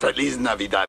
Feliz Navidad.